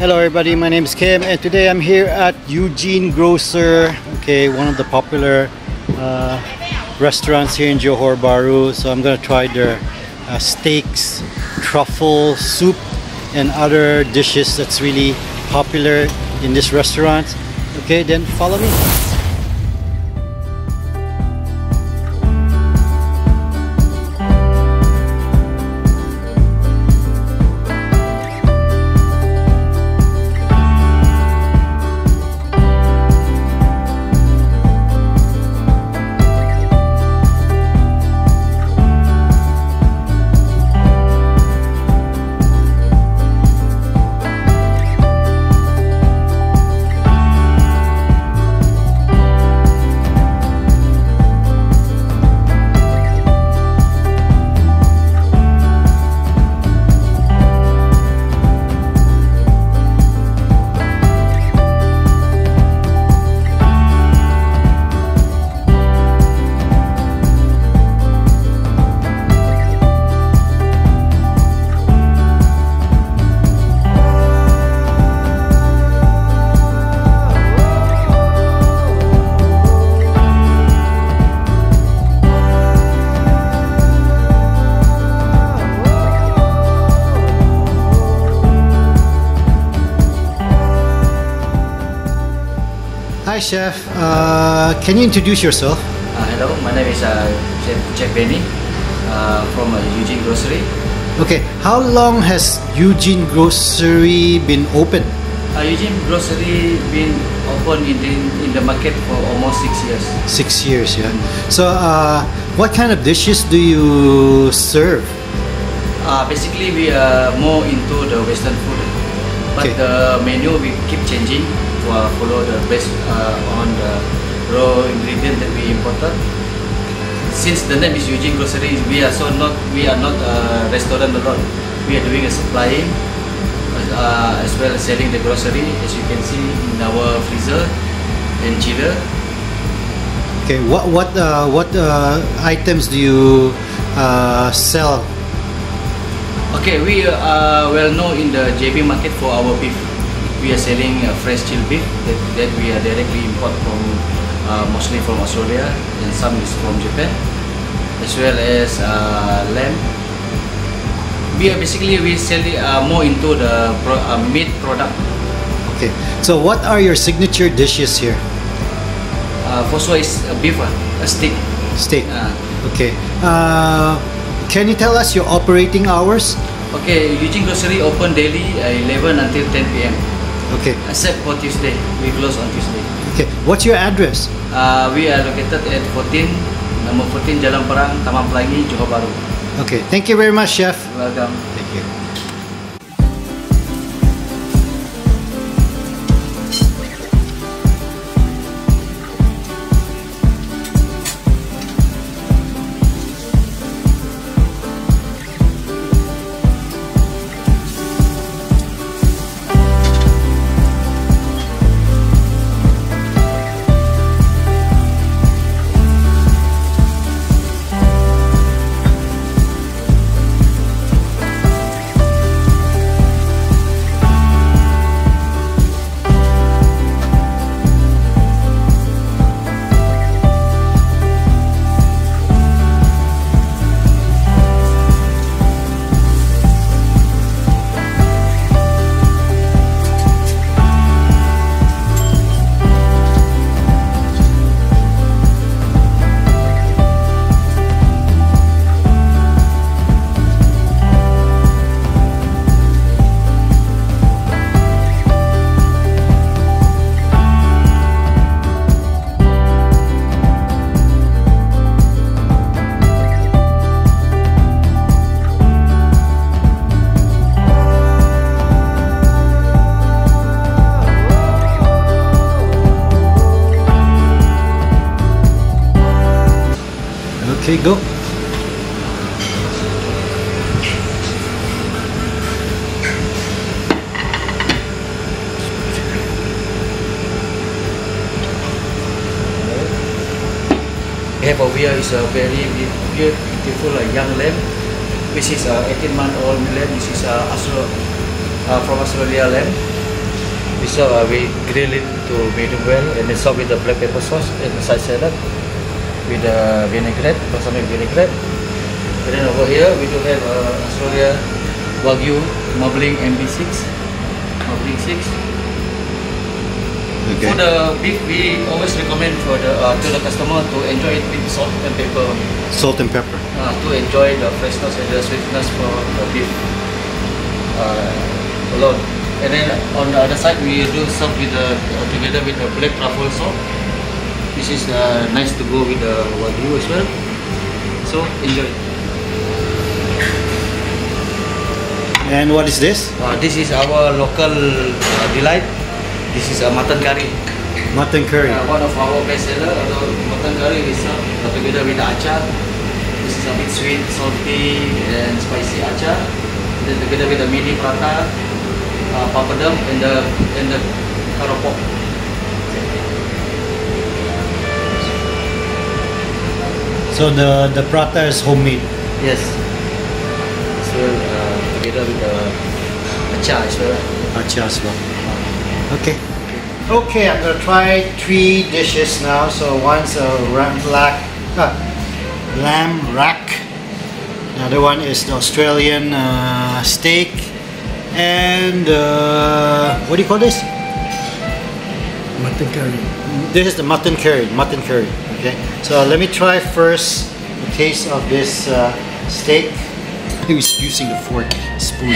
Hello everybody, my name is Kim and today I'm here at Eugene Grocer, okay, one of the popular uh, restaurants here in Johor Bahru. So I'm gonna try their uh, steaks, truffle, soup and other dishes that's really popular in this restaurant. Okay, then follow me. Hi chef, uh, can you introduce yourself? Uh, hello, my name is uh, Chef, Chef Benny uh, from uh, Eugene Grocery. Okay, how long has Eugene Grocery been open? Uh, Eugene Grocery been open in the, in the market for almost six years. Six years, yeah. So, uh, what kind of dishes do you serve? Uh, basically, we are more into the Western food, but Okay. the menu we keep changing to uh, follow the best uh, on the raw ingredient that we imported. Since the name is Eugene Grocery, we are so not we are not a restaurant alone. We are doing a supplying uh, as well as selling the grocery, as you can see in our freezer and chiller. Okay, what what uh, what uh, items do you uh, sell? Okay, we are well known in the JB market for our beef. We are selling uh, fresh chilled beef that, that we are directly import from uh, mostly from Australia and some is from Japan, as well as uh, lamb. We are basically we sell it, uh, more into the pro, uh, meat product. Okay, so what are your signature dishes here? Uh, first one is a beef, uh, a steak. Steak. Uh, Okay. Can you tell us your operating hours? okay, Eugene Grocery open daily uh, 11 until 10 p.m. Okay. Except for Tuesday, we close on Tuesday. Okay. What's your address? Uh, we are located at 14, number 14 Jalan Perang, Taman Pelangi, Johor Bahru. Okay. Thank you very much, chef. Welcome. Go. Have over here is a very beautiful, uh, young lamb, which is a 18 month old lamb. This is a Austro, uh, from Australia lamb. This uh, we grill it to medium well and then serve with the black pepper sauce and side salad with the vinaigrette, balsamic vinaigrette. And then over here we do have uh, Australia Wagyu marbling MB6, marbling 6. Okay. For the beef, we always recommend for the uh, to the customer to enjoy it with salt and pepper. Salt and pepper. Uh, to enjoy the freshness and the sweetness for the beef uh, alone. And then on the other side, we do serve with the uh, together with the black truffle sauce. This is uh, nice to go with the wagyu as well. So enjoy. And what is this? Uh, this is our local uh, delight. This is a mutton curry. Mutton curry. Uh, one of our best seller, although mutton curry serve uh, together with the achar. This is a bit sweet, salty, and spicy achar. Then together with the mini prata, uh, papadum, and the and the karopok. So the the prata is homemade. Yes. So uh, together with the achar as well. Acha as well. Okay. Okay, I'm gonna try three dishes now. So one's a ram black, uh, lamb rack. The other one is the Australian uh, steak, and uh, what do you call this? Mutton curry. This is the mutton curry. Mutton curry. Okay. So let me try first the taste of this uh, steak. He was using the fork spoon.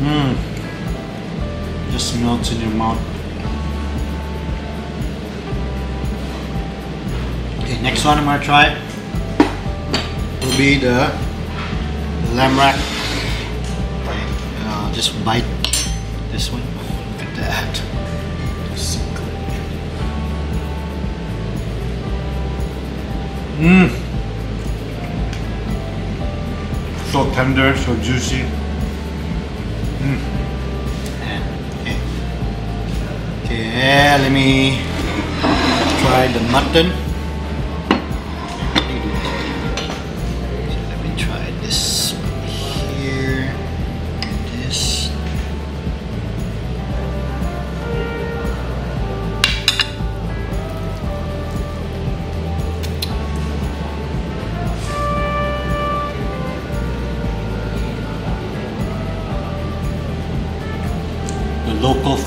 Mmm. Just melts in your mouth. Okay, next one I'm gonna try be the lamb rack. Uh, just bite this one. Look at that. So. Mmm. So tender, so juicy. Mm. Okay. Okay, let me try the mutton.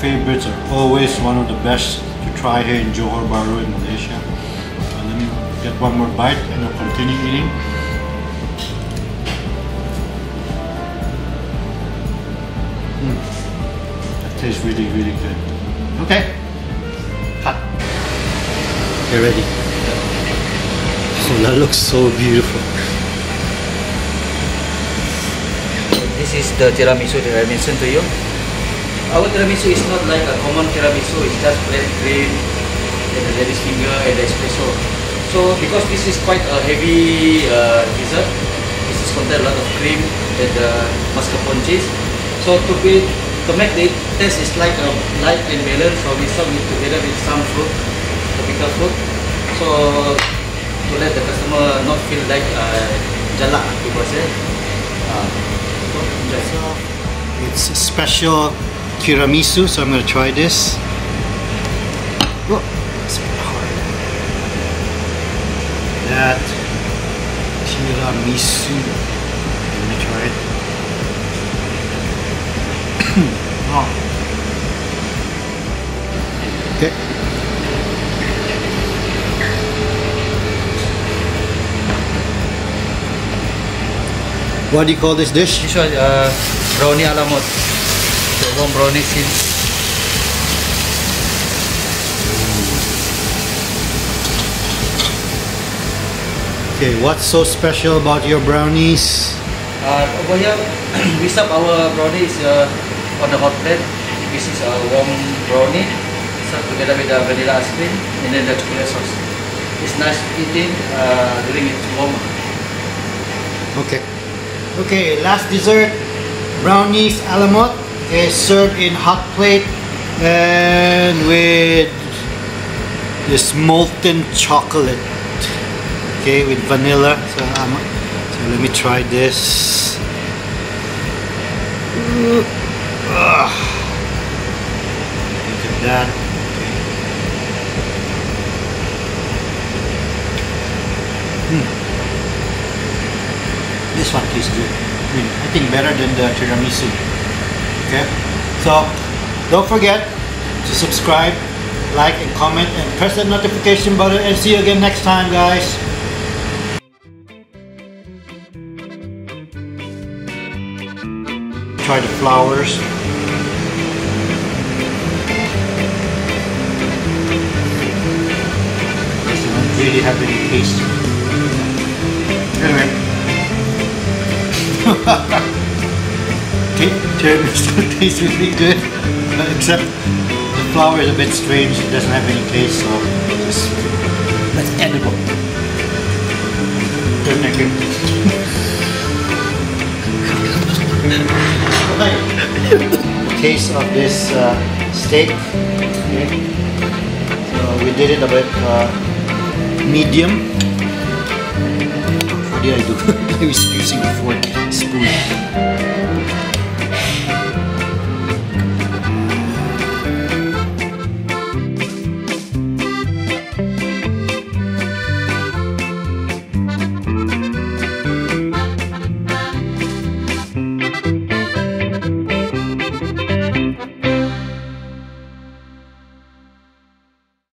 Favorites are always one of the best to try here in Johor Bahru in Malaysia. So let me get one more bite and I'll continue eating. Mm. That tastes really, really good. Okay. Cut. You're ready. Oh, that looks so beautiful. This is the tiramisu that I mentioned to you. Our tiramisu is not like a common tiramisu, it's just plain cream and the lady's finger and espresso. So because this is quite a heavy uh, dessert, this is contain a lot of cream and uh, mascarpone cheese. So to be to make the taste is like a light and balanced, so we serve it together with some fruit, tropical fruit. So to let the customer not feel like uh, jalak people say. Uh. So it's a special tiramisu, so I'm gonna try this. Oh, it's a bit hard. That tiramisu. Let me try it. oh. Okay. What do you call this dish? This was uh, brownie a la mode. So one brownie since Okay, what's so special about your brownies? uh, over here we serve our brownies uh, on the hot plate. This is a warm brownie served together with the vanilla ice cream and then the chocolate sauce. It's nice eating uh, during it's warm. Okay. Okay, last dessert. Brownies a la mode is served in hot plate and with this molten chocolate. okay, with vanilla. So, um, so let me try this. Ugh. Look at that. Hmm. This one tastes good. I mean, I think better than the tiramisu. Okay, so don't forget to subscribe, like, and comment, and press that notification button. And see you again next time, guys. Try the flowers. Really have any taste. Anyway. Ti- Tiramisu tastes really good, except the flour is a bit strange. It doesn't have any taste, so just that's edible. You. Right. Taste of this uh, steak. Okay. So we did it a bit uh, medium. What did I do? I was using a fork spoon.